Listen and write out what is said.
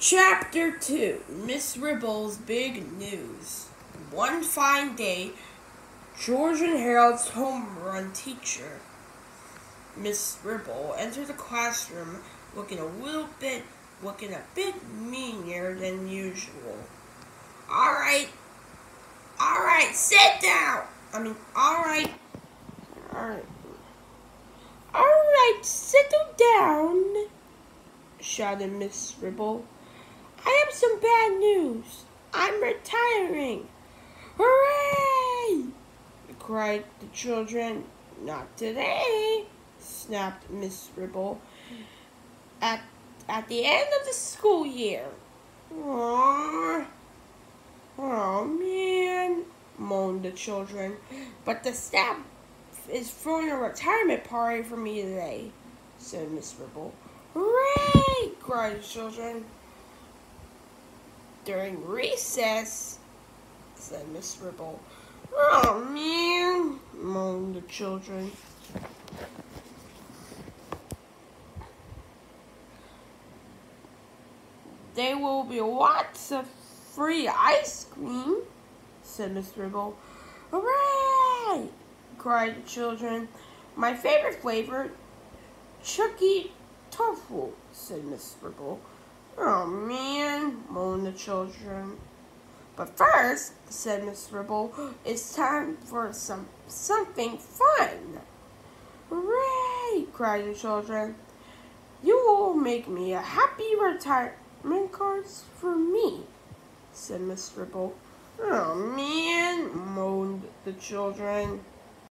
Chapter 2 Miss Ribble's Big News. One fine day, George and Harold's home run teacher, Miss Ribble, entered the classroom looking a little bit, looking a bit meaner than usual. Alright, alright, sit down! I mean, alright, alright. Alright, settle down, shouted Miss Ribble. Some bad news. I'm retiring. Hooray! cried the children. Not today, snapped Miss Ribble. At, at the end of the school year. Aww. Oh, man, moaned the children. But the staff is throwing a retirement party for me today, said Miss Ribble. Hooray! cried the children during recess, said Miss Ribble. Oh, man, moaned the children. There will be lots of free ice cream, said Miss Ribble. Hooray! cried the children. My favorite flavor, Chucky Tofu, said Miss Ribble. Oh man, moaned the children. But first, said Miss Ribble, it's time for some something fun. Hooray! cried the children. You will make me a happy retirement cards for me, said Miss Ribble. Oh man, moaned the children.